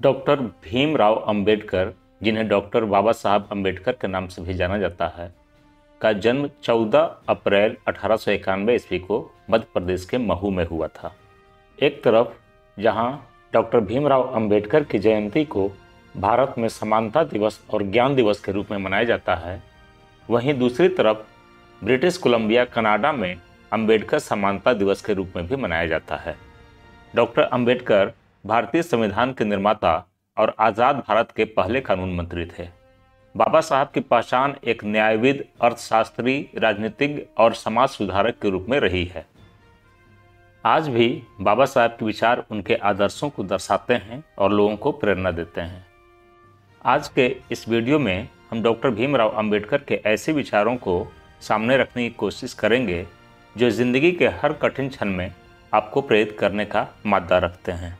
Doctor Bhimrao Ambedkar, जिन्हें doctor बाबा साहब अंबेडकर के नाम से भी जाना जाता है, का जन्म 14 अप्रैल अठारह सौ इक्यानवे ईस्वी को मध्य प्रदेश के महू में हुआ था। एक तरफ़, जहाँ डॉक्टर भीमराव अंबेडकर की जयंती को भारत में समानता दिवस और ज्ञान दिवस के रूप में मनाया जाता है, वहीं दूसरी तरफ़, ब्रिटिश कोलंबिया, कनाडा में अंबेडकर समानता दिवस के रूप में भी मनाया जाता है। डॉक्टर अंबेडकर भारतीय संविधान के निर्माता और आज़ाद भारत के पहले कानून मंत्री थे। बाबा साहब की पहचान एक न्यायविद, अर्थशास्त्री, राजनीतिज्ञ और समाज सुधारक के रूप में रही है। आज भी बाबा साहब के विचार उनके आदर्शों को दर्शाते हैं और लोगों को प्रेरणा देते हैं। आज के इस वीडियो में हम डॉक्टर भीमराव अंबेडकर के ऐसे विचारों को सामने रखने की कोशिश करेंगे, जो ज़िंदगी के हर कठिन क्षण में आपको प्रेरित करने का मादा रखते हैं।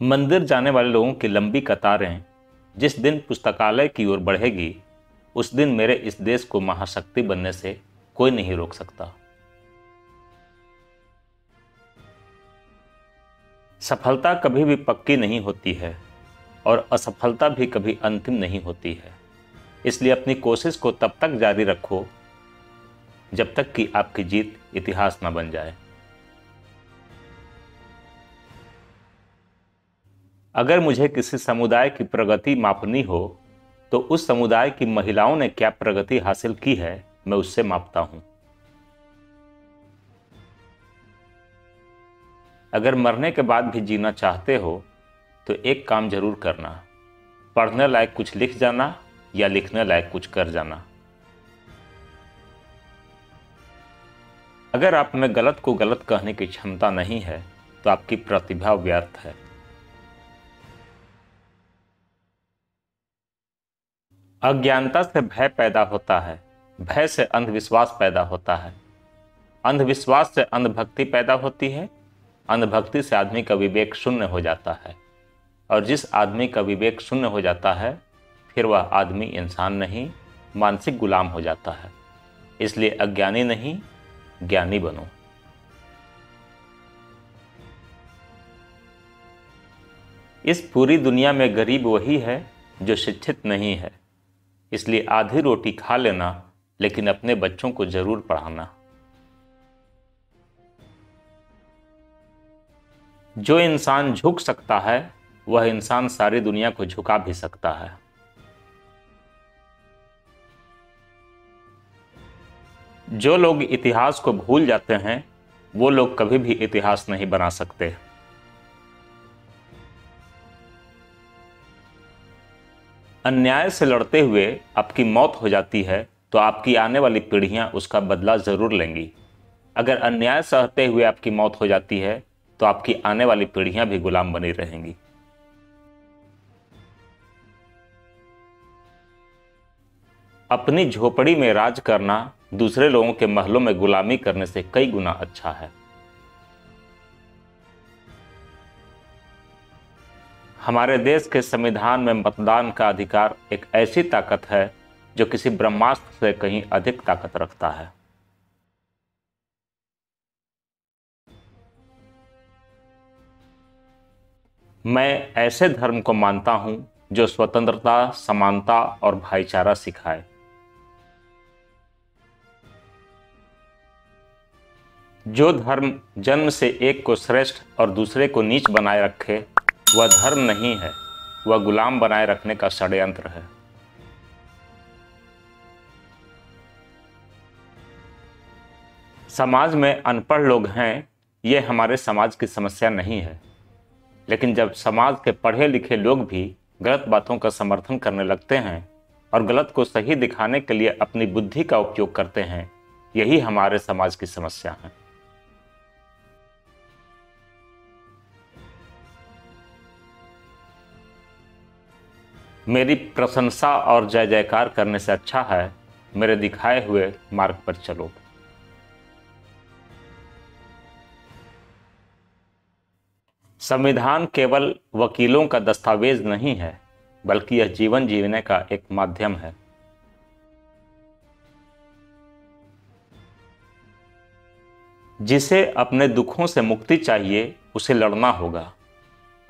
मंदिर जाने वाले लोगों की लंबी कतारें जिस दिन पुस्तकालय की ओर बढ़ेगी, उस दिन मेरे इस देश को महाशक्ति बनने से कोई नहीं रोक सकता। सफलता कभी भी पक्की नहीं होती है और असफलता भी कभी अंतिम नहीं होती है। इसलिए अपनी कोशिश को तब तक जारी रखो जब तक कि आपकी जीत इतिहास न बन जाए। अगर मुझे किसी समुदाय की प्रगति मापनी हो तो उस समुदाय की महिलाओं ने क्या प्रगति हासिल की है, मैं उससे मापता हूँ। अगर मरने के बाद भी जीना चाहते हो तो एक काम ज़रूर करना। पढ़ने लायक कुछ लिख जाना या लिखने लायक कुछ कर जाना। अगर आप में गलत को गलत कहने की क्षमता नहीं है तो आपकी प्रतिभा व्यर्थ है। अज्ञानता से भय पैदा होता है, भय से अंधविश्वास पैदा होता है। अंधविश्वास से अंधभक्ति पैदा होती है, अंधभक्ति से आदमी का विवेक शून्य हो जाता है। और जिस आदमी का विवेक शून्य हो जाता है, फिर वह आदमी इंसान नहीं, मानसिक गुलाम हो जाता है। इसलिए अज्ञानी नहीं, ज्ञानी बनो। इस पूरी दुनिया में गरीब वही है जो शिक्षित नहीं है। इसलिए आधी रोटी खा लेना, लेकिन अपने बच्चों को ज़रूर पढ़ाना। जो इंसान झुक सकता है, वह इंसान सारी दुनिया को झुका भी सकता है। जो लोग इतिहास को भूल जाते हैं, वो लोग कभी भी इतिहास नहीं बना सकते। अन्याय से लड़ते हुए आपकी मौत हो जाती है तो आपकी आने वाली पीढ़ियाँ उसका बदला ज़रूर लेंगी। अगर अन्याय सहते हुए आपकी मौत हो जाती है तो आपकी आने वाली पीढ़ियाँ भी गुलाम बनी रहेंगी। अपनी झोपड़ी में राज करना दूसरे लोगों के महलों में गुलामी करने से कई गुना अच्छा है। हमारे देश के संविधान में मतदान का अधिकार एक ऐसी ताकत है जो किसी ब्रह्मास्त्र से कहीं अधिक ताकत रखता है। मैं ऐसे धर्म को मानता हूँ जो स्वतंत्रता, समानता और भाईचारा सिखाए। जो धर्म जन्म से एक को श्रेष्ठ और दूसरे को नीच बनाए रखे वह धर्म नहीं है, वह गुलाम बनाए रखने का षड्यंत्र है। समाज में अनपढ़ लोग हैं, ये हमारे समाज की समस्या नहीं है। लेकिन जब समाज के पढ़े लिखे लोग भी गलत बातों का समर्थन करने लगते हैं और गलत को सही दिखाने के लिए अपनी बुद्धि का उपयोग करते हैं, यही हमारे समाज की समस्या है। मेरी प्रशंसा और जय जयकार करने से अच्छा है, मेरे दिखाए हुए मार्ग पर चलो। संविधान केवल वकीलों का दस्तावेज़ नहीं है, बल्कि यह जीवन जीने का एक माध्यम है। जिसे अपने दुखों से मुक्ति चाहिए, उसे लड़ना होगा,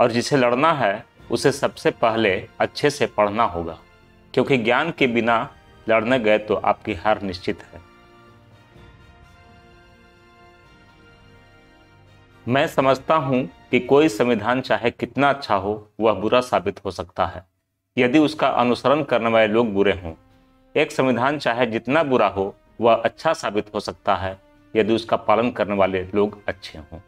और जिसे लड़ना है उसे सबसे पहले अच्छे से पढ़ना होगा, क्योंकि ज्ञान के बिना लड़ने गए तो आपकी हार निश्चित है। मैं समझता हूँ कि कोई संविधान चाहे कितना अच्छा हो, वह बुरा साबित हो सकता है। यदि उसका अनुसरण करने वाले लोग बुरे हों, एक संविधान चाहे जितना बुरा हो, वह अच्छा साबित हो सकता है, यदि उसका पालन करने वाले लोग अच्छे हों।